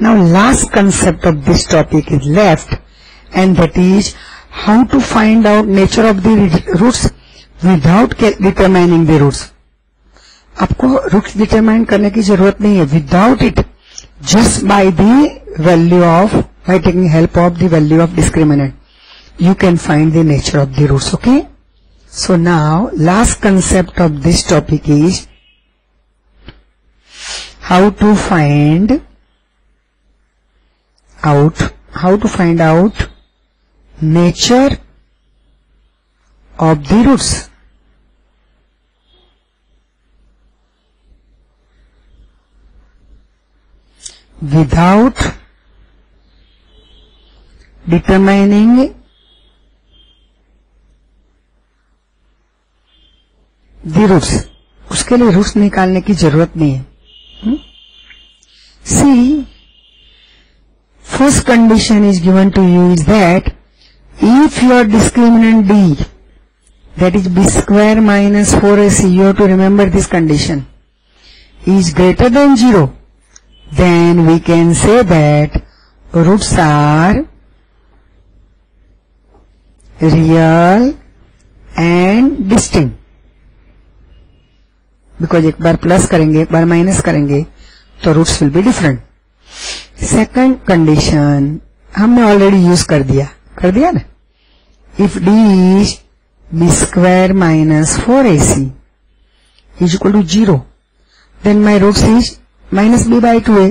Now last concept of this topic is left and that is how to find out nature of the roots without ca- determining the roots. आपको roots determine करने की जरूरत नहीं है without it just by the value of by taking help of the value of discriminant you can find the nature of the roots okay so now last concept of this topic is how to find out how to find out nature of the roots without determining the roots उसके लिए roots निकालने की ज़रूरत नहीं है सी first condition is given to you is that if your discriminant d that is b square minus 4ac you have to remember this condition is greater than 0 then we can say that roots are real and distinct because एक बार plus करेंगे एक बार minus करेंगे तो roots will be different second condition हमने already use कर दिया कर दिया ना if D is B square minus four A C is equal to zero then my roots is minus B by two A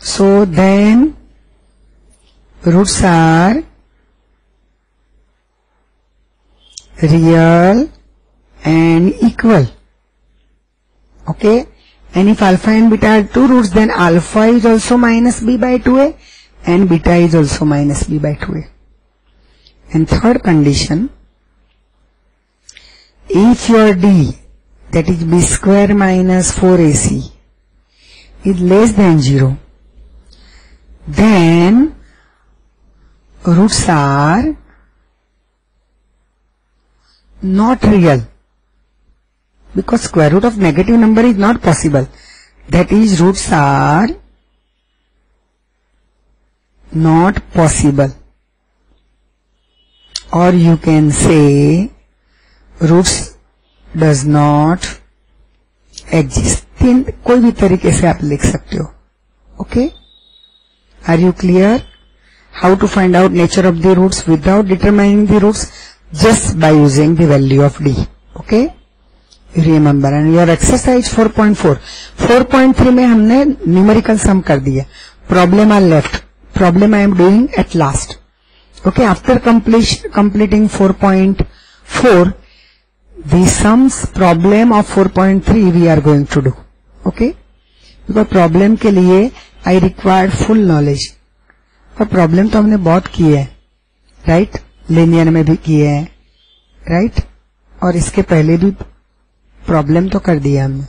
so then roots are real and equal. Okay? And if alpha and beta are two roots, then alpha is also minus b by 2a and beta is also minus b by 2a. And third condition, if your d, that is b square minus 4ac, is less than 0, then roots are not real because square root of negative number is not possible that is roots are not possible or you can say roots does not exist तीन कोई भी तरीके से आप लिख सकते हो okay are you clear how to find out nature of the roots without determining the roots just by using the value of d okay Remember and your exercise 4.4 4.3 में हमने न्यूमेरिकल सम कर दिया। Problem are left problem I am doing at last okay after complete completing 4.4 point four the sums problem of four point three we are going to do okay because problem के लिए I require full knowledge और problem तो हमने बहुत किए है। Right right? Linear में भी किए है। Right right? और इसके पहले भी प्रॉब्लम तो कर दिया हमने।